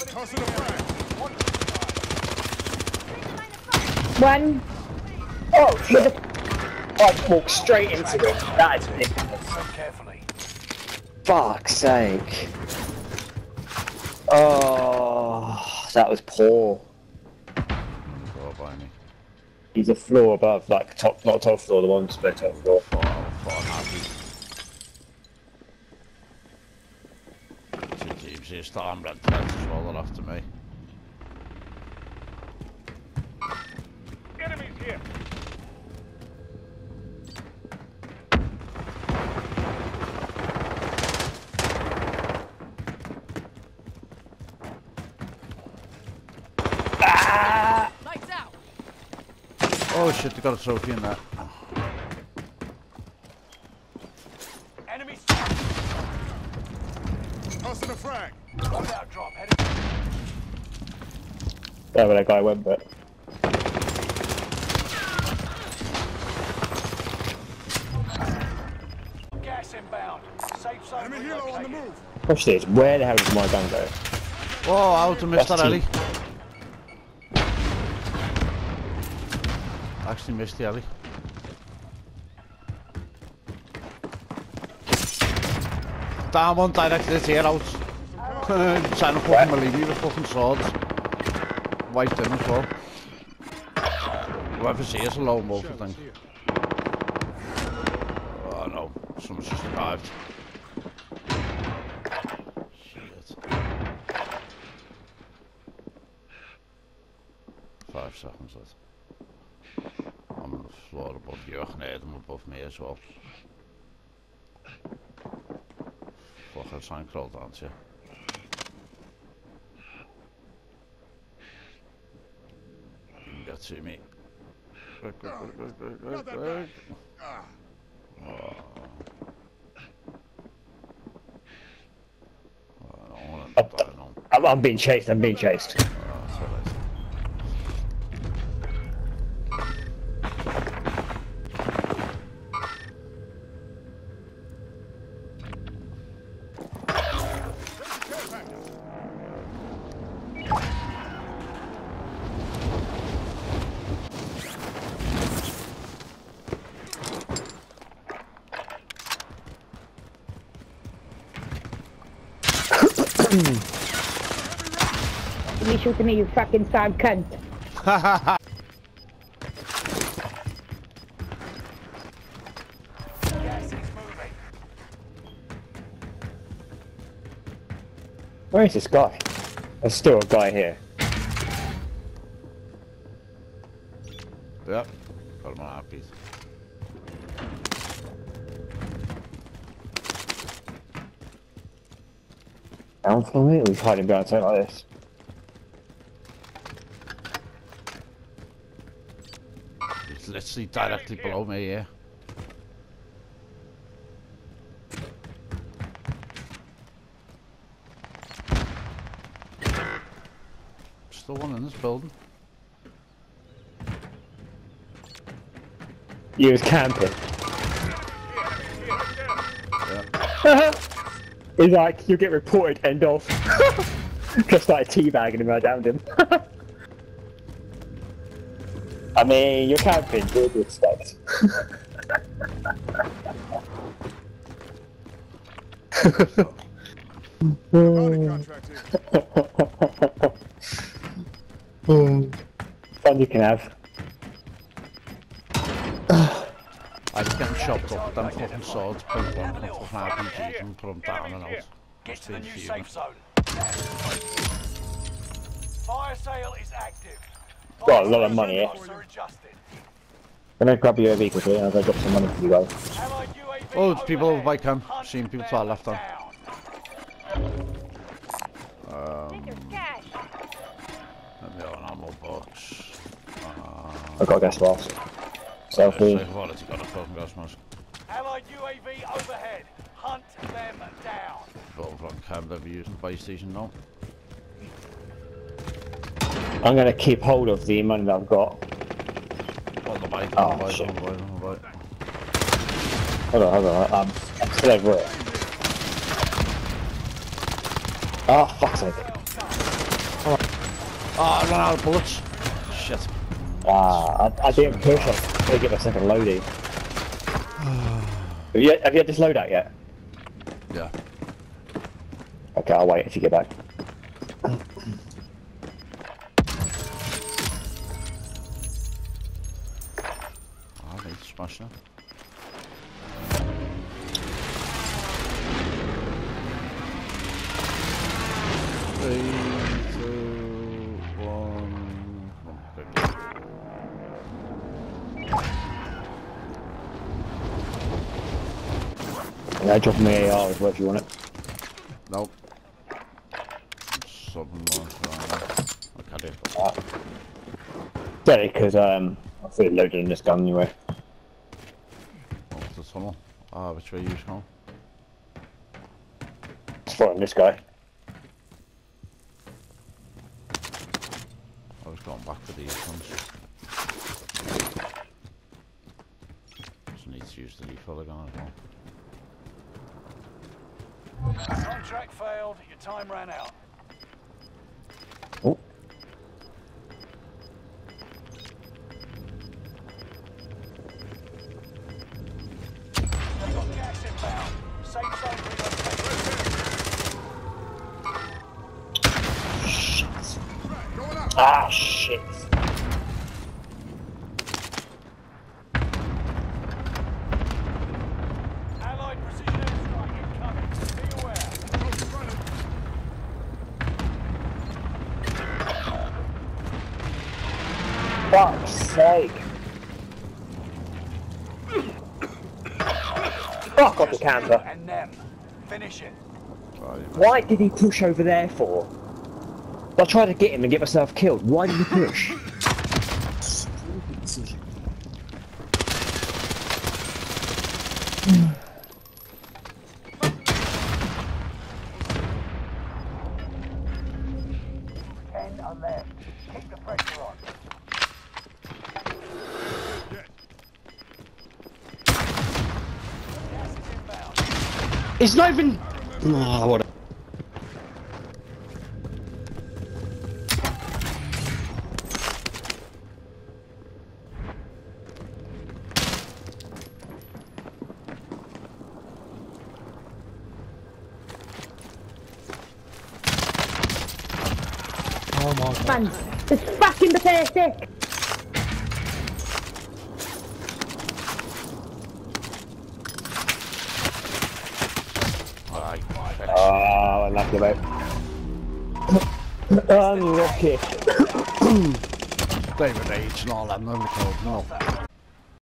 A. One. Oh, shit. I oh, walked straight into it. That is ridiculous. Carefully. Fuck's sake. Oh, that was poor. Go by me. He's a floor above, like top, not top floor, the one split top floor. Far, far happy. Two teams here, Storm Red Threats as well, they're after me. Enemies here. Lights out. Oh shit, they got a trophy in there. Enemy Tossing a frag. loadout drop headed. There where that guy went, but. Gas inbound. Safe zone Enemy helo on the move. Push this. Where the hell did my gun go? Oh, out to missed that That's alley. team. Actually missed the alley. Damn one directed his ear out. Trying to fucking believe me with fucking swords. Wiped him as well. Whoever sees a low motion thing. Oh no, someone's just arrived. Shit. Five seconds left. I'm on the floor above you, and Adam above me as well. To you. You to me. Quick, quick, quick, quick, quick, quick, quick. I'm being chased, I'm being chased. You shooting me, you fucking sad cunt. Gas is. Where is this guy? There's still a guy here. Yep. Got him on our piece. Down from me? He's hiding behind something like this. He's literally directly below me, yeah. Still one in this building. He was camping. Yeah. He's like, you get reported, end of. Just started teabagging him, I downed him. I mean, you're camping, what do you expect? Guarding contract here. Fun you can have. I was getting chopped up with them fucking swords, point blank, and fucking RPGs and put them down and out. Get to the Been new safe zone. Fire sale is active. Got a lot of money, eh? Costs are adjusted. Gonna grab your UAV quickly and I'll go some money for you guys. Oh, there's people over by camp. Hunt Seen people to our left hand. down. Take your cash. Let me have an ammo box. Uh, I've got a gas mask. Selfie. Safe wallet's got a fucking gas mask. Allied UAV overhead. Hunt them down. Got from camp that we use in the base station now. I'm gonna keep hold of the money that I've got. On the bike, Oh, on the bike, shit. on the bike, on the bike. Hold on, hold on. I'm, I'm still over it. Oh, fuck's sake. Oh, I ran out of bullets. Shit. Ah, I, I didn't push. I was gonna get my second loading. have you have you had this loadout yet? Yeah. Okay, I'll wait until you get back. On, quickly. Yeah, drop me AR as well if you want it. Nope. Something wrong. Okay, do. Ah. Get it, because um, I feel loaded in this gun anyway. Oh, the tunnel. Ah, which way you going? It's following this guy. I was going back for these ones. Just need to use the lethal gun as well. Contract failed. Your time ran out. Fuck off the camper. And them. Finish it. Why did he push over there for? I tried to get him and get myself killed. Why did he push? Ten are left. Keep the pressure on. Gas is inbound. It's not even. Oh, what? Man, it's fucking pathetic. Ah, unlucky, mate. Unlucky. David H and all them, them killed, no.